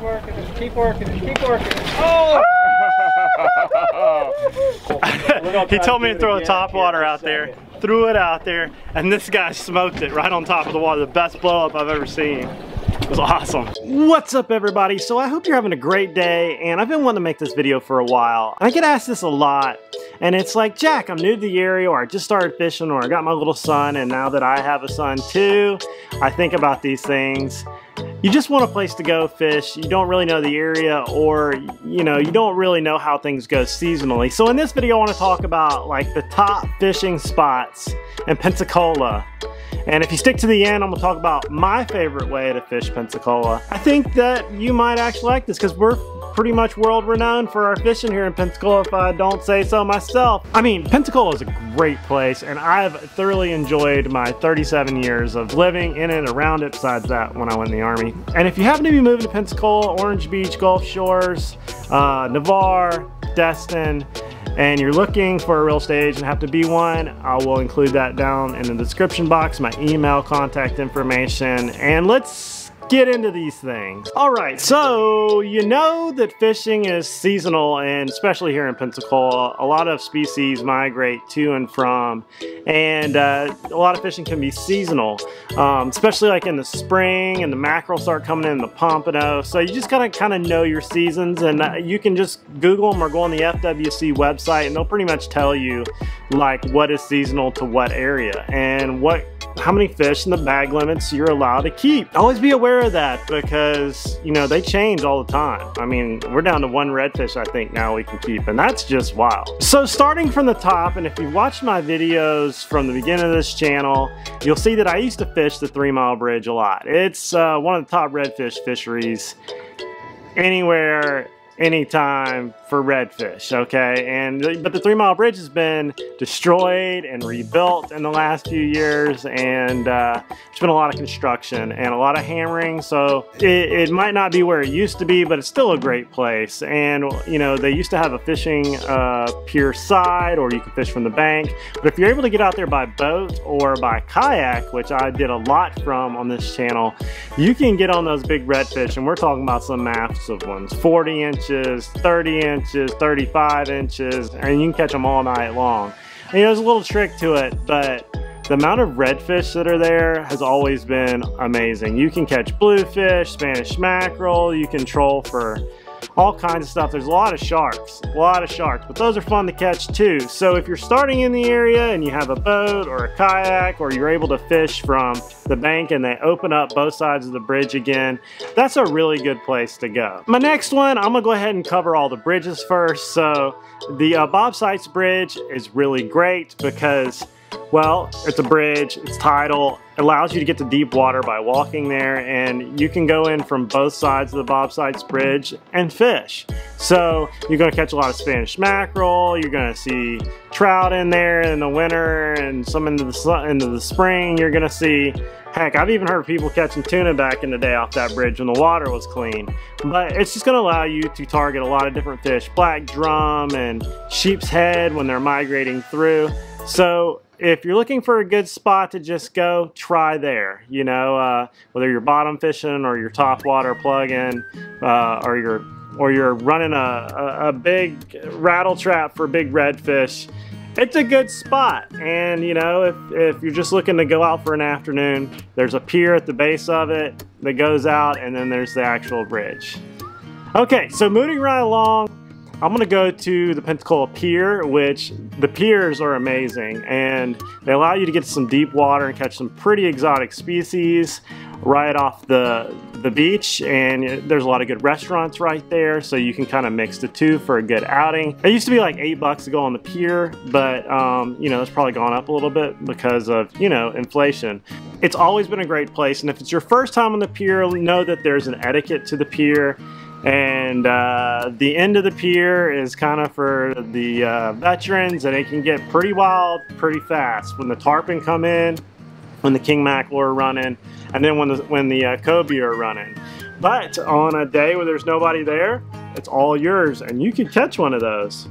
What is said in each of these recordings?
keep working it, keep working it, keep working it. Oh! he told me to throw a top water out there, threw it out there, and this guy smoked it right on top of the water. The best blow up I've ever seen. It was awesome. What's up everybody? So I hope you're having a great day and I've been wanting to make this video for a while. I get asked this a lot and it's like, Jack, I'm new to the area or I just started fishing or I got my little son and now that I have a son too, I think about these things you just want a place to go fish. You don't really know the area or, you know, you don't really know how things go seasonally. So in this video, I want to talk about like the top fishing spots in Pensacola. And if you stick to the end, I'm gonna talk about my favorite way to fish Pensacola. I think that you might actually like this because we're pretty much world renowned for our fishing here in Pensacola if I don't say so myself. I mean, Pensacola is a great place and I've thoroughly enjoyed my 37 years of living in and around it besides that when I went in the Army. And if you happen to be moving to Pensacola, Orange Beach, Gulf Shores, uh, Navarre, Destin, and you're looking for a real estate agent, have to be one, I will include that down in the description box, my email, contact information, and let's get into these things. All right, so you know that fishing is seasonal and especially here in Pensacola, a lot of species migrate to and from and uh, a lot of fishing can be seasonal, um, especially like in the spring and the mackerel start coming in the pompano. So you just gotta kind of know your seasons and uh, you can just Google them or go on the FWC website and they'll pretty much tell you like what is seasonal to what area and what how many fish and the bag limits you're allowed to keep. Always be aware of that because, you know, they change all the time. I mean, we're down to one redfish I think now we can keep and that's just wild. So starting from the top, and if you watched my videos from the beginning of this channel, you'll see that I used to fish the Three Mile Bridge a lot. It's uh, one of the top redfish fisheries anywhere anytime for redfish, okay? And But the Three Mile Bridge has been destroyed and rebuilt in the last few years and uh, there's been a lot of construction and a lot of hammering, so it, it, might not be where it used to be, but it's still a great place. And, you know, they used to have a fishing uh, pier side or you could fish from the bank, but if you're able to get out there by boat or by kayak, which I did a lot from on this channel, you can get on those big redfish and we're talking about some massive ones, 40 inches inches, 30 inches, 35 inches, and you can catch them all night long. And, you know, there's a little trick to it, but the amount of redfish that are there has always been amazing. You can catch bluefish, Spanish mackerel, you can troll for all kinds of stuff. There's a lot of sharks, a lot of sharks, but those are fun to catch too. So if you're starting in the area and you have a boat or a kayak or you're able to fish from the bank and they open up both sides of the bridge again, that's a really good place to go. My next one, I'm gonna go ahead and cover all the bridges first. So the uh, Bob Sikes Bridge is really great because well, it's a bridge, it's tidal, it allows you to get to deep water by walking there and you can go in from both sides of the Bob Sikes Bridge and fish. So you're gonna catch a lot of Spanish mackerel, you're gonna see trout in there in the winter and some into the, into the spring, you're gonna see Heck, I've even heard people catching tuna back in the day off that bridge when the water was clean. But it's just gonna allow you to target a lot of different fish, black drum and sheep's head when they're migrating through. So if you're looking for a good spot to just go, try there. You know, uh, whether you're bottom fishing or you're top water plug-in, uh, or you're or you're running a, a, a big rattle trap for big redfish, it's a good spot. And you know, if, if you're just looking to go out for an afternoon, there's a pier at the base of it that goes out, and then there's the actual bridge. Okay, so moving right along, I'm gonna go to the Pensacola Pier, which the piers are amazing and they allow you to get some deep water and catch some pretty exotic species right off the the beach and there's a lot of good restaurants right there so you can kind of mix the two for a good outing. It used to be like eight bucks to go on the pier but um, you know it's probably gone up a little bit because of you know inflation. It's always been a great place and if it's your first time on the pier know that there's an etiquette to the pier and uh, the end of the pier is kind of for the uh, veterans and it can get pretty wild pretty fast. When the tarpon come in when the king mackerel are running and then when the when the uh, cobia are running. But on a day where there's nobody there it's all yours and you can catch one of those.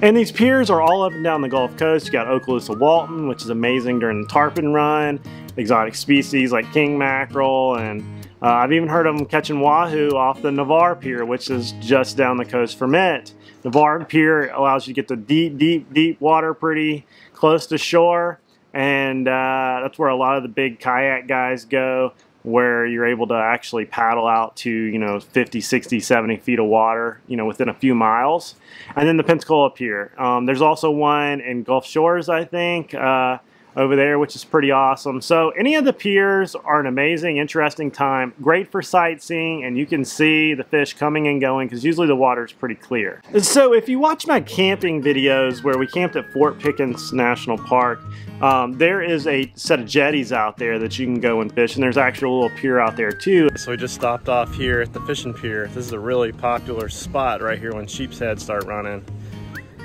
And these piers are all up and down the Gulf Coast. You got Okaloosa Walton, which is amazing during the tarpon run, exotic species like king mackerel and Uh, I've even heard of them catching wahoo off the Navarre Pier, which is just down the coast from it. Navarre Pier allows you to get the deep, deep, deep water pretty close to shore, and uh, that's where a lot of the big kayak guys go where you're able to actually paddle out to, you know, 50, 60, 70 feet of water, you know, within a few miles. And then the Pensacola Pier. Um, there's also one in Gulf Shores, I think. Uh, over there, which is pretty awesome. So any of the piers are an amazing, interesting time. Great for sightseeing, and you can see the fish coming and going because usually the water is pretty clear. So if you watch my camping videos where we camped at Fort Pickens National Park, um, there is a set of jetties out there that you can go and fish, and there's actually a little pier out there too. So we just stopped off here at the fishing pier. This is a really popular spot right here when sheep's heads start running.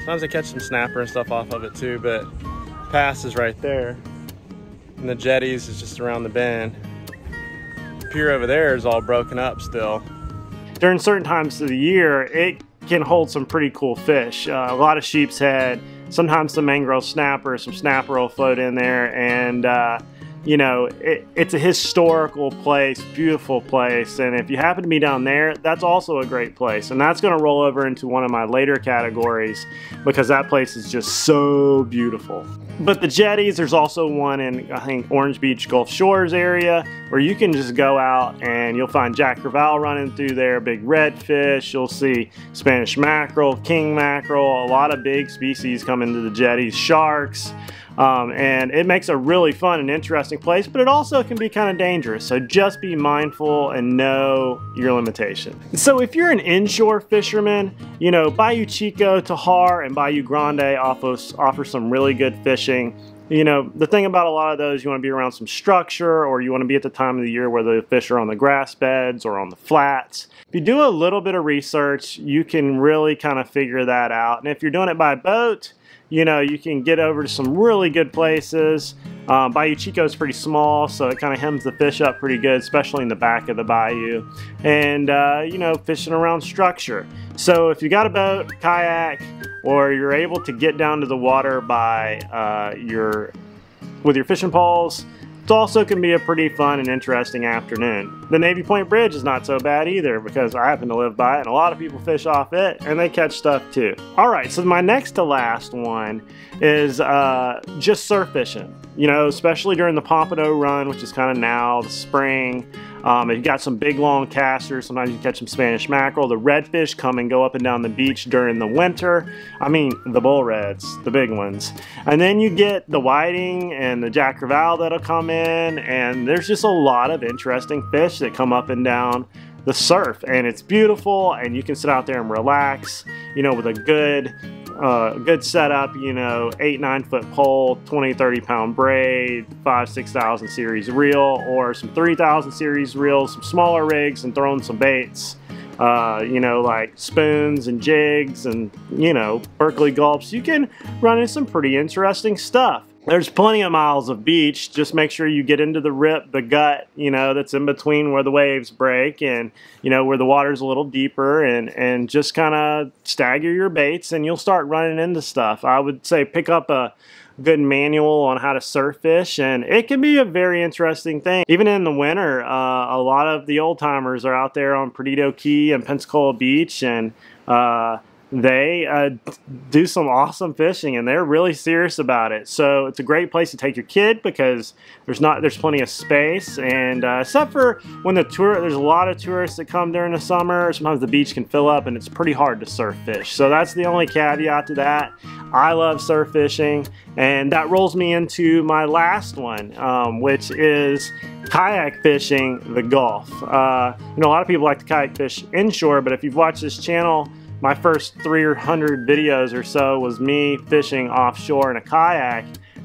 Sometimes I catch some snapper and stuff off of it too, but pass is right there. And the jetties is just around the bend. The pier over there is all broken up still. During certain times of the year, it can hold some pretty cool fish. Uh, a lot of sheep's head, sometimes some mangrove snapper, some snapper will float in there, and uh, you know, it, it's a historical place, beautiful place, and if you happen to be down there, that's also a great place. And that's going to roll over into one of my later categories because that place is just so beautiful. But the jetties, there's also one in, I think, Orange Beach Gulf Shores area where you can just go out and you'll find Jack Crevalle running through there, big redfish, you'll see Spanish mackerel, king mackerel, a lot of big species come into the jetties, sharks, um, and it makes a really fun and interesting place, but it also can be kind of dangerous. So just be mindful and know your limitation. So if you're an inshore fisherman, you know, Bayou Chico, Texar, and Bayou Grande offers, offer some really good fishing. You know, the thing about a lot of those, you want to be around some structure or you want to be at the time of the year where the fish are on the grass beds or on the flats. If you do a little bit of research, you can really kind of figure that out. And if you're doing it by boat, you know, you can get over to some really good places. Um, bayou Chico is pretty small, so it kind of hems the fish up pretty good, especially in the back of the bayou. And, uh, you know, fishing around structure. So if you got a boat, kayak, or you're able to get down to the water by uh, your with your fishing poles, it also can be a pretty fun and interesting afternoon. The Navy Point Bridge is not so bad either because I happen to live by it and a lot of people fish off it and they catch stuff too. Alright, so my next to last one is uh, just surf fishing. You know, especially during the Pompano run, which is kind of now, the spring. Um, if you got some big long casters, sometimes you catch some Spanish mackerel. The redfish come and go up and down the beach during the winter. I mean, the bull reds, the big ones. And then you get the whiting and the Jack Crevalle that'll come in, and there's just a lot of interesting fish that come up and down the surf and it's beautiful and you can sit out there and relax you know with a good uh, good setup, you know, eight, nine foot pole, 20, 30 pound braid, five, 6,000 series reel, or some 3,000 series reels, some smaller rigs, and throwing some baits. Uh, you know, like spoons and jigs and, you know, Berkley gulps. You can run into some pretty interesting stuff. There's plenty of miles of beach. Just make sure you get into the rip, the gut, you know, that's in between where the waves break and, you know, where the water's a little deeper and, and just kind of stagger your baits and you'll start running into stuff. I would say pick up a good manual on how to surf fish and it can be a very interesting thing. Even in the winter, uh, a lot of the old timers are out there on Perdido Key and Pensacola Beach and, uh, they uh, do some awesome fishing and they're really serious about it. So it's a great place to take your kid because there's not there's plenty of space and uh, except for when the tour there's a lot of tourists that come during the summer. Sometimes the beach can fill up and it's pretty hard to surf fish. So that's the only caveat to that. I love surf fishing and that rolls me into my last one, um, which is kayak fishing the Gulf. Uh, you know, a lot of people like to kayak fish inshore, but if you've watched this channel my first 300 videos or so was me fishing offshore in a kayak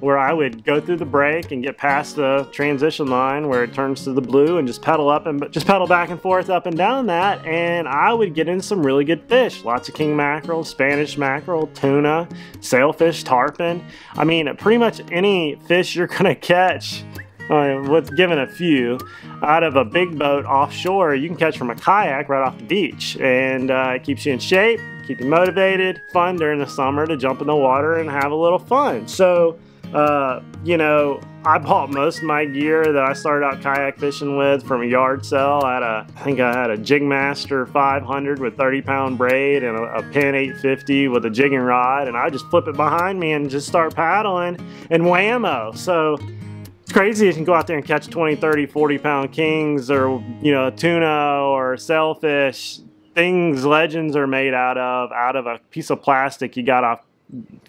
where I would go through the break and get past the transition line where it turns to the blue and just pedal up and just pedal back and forth up and down that and I would get in some really good fish. Lots of king mackerel, Spanish mackerel, tuna, sailfish, tarpon. I mean pretty much any fish you're gonna catch uh, with given a few out of a big boat offshore you can catch from a kayak right off the beach and uh, it keeps you in shape keep you motivated fun during the summer to jump in the water and have a little fun so uh, you know, I bought most of my gear that I started out kayak fishing with from a yard sale. I had a, I think I had a Jigmaster 500 with 30 pound braid and a, a Penn 850 with a jigging rod, and I just flip it behind me and just start paddling and whammo. So it's crazy you can go out there and catch 20, 30, 40 pound kings or, you know, tuna or sailfish. Things legends are made out of, out of a piece of plastic you got off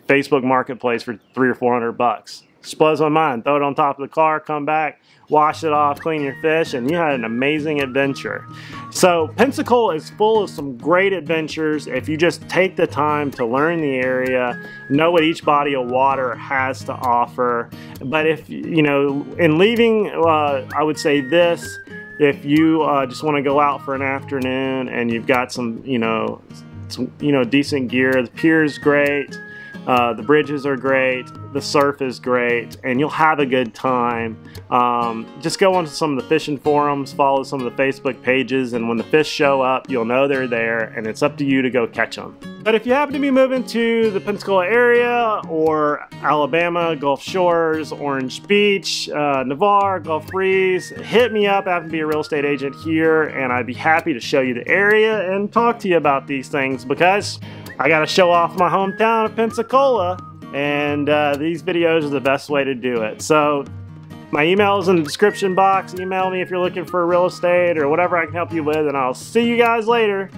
Facebook Marketplace for three or four hundred bucks. Blows my mind. Throw it on top of the car, come back, wash it off, clean your fish, and you had an amazing adventure. So Pensacola is full of some great adventures if you just take the time to learn the area, know what each body of water has to offer. But if, you know, in leaving, uh, I would say this, if you uh, just want to go out for an afternoon and you've got some, you know, some, you know, decent gear, the pier's great, uh, the bridges are great, the surf is great, and you'll have a good time. Um, just go onto some of the fishing forums, follow some of the Facebook pages, and when the fish show up, you'll know they're there, and it's up to you to go catch them. But if you happen to be moving to the Pensacola area or Alabama, Gulf Shores, Orange Beach, uh, Navarre, Gulf Breeze, hit me up. I happen to be a real estate agent here, and I'd be happy to show you the area and talk to you about these things because I got to show off my hometown of Pensacola, and uh, these videos are the best way to do it. So my email is in the description box. Email me if you're looking for real estate or whatever I can help you with, and I'll see you guys later.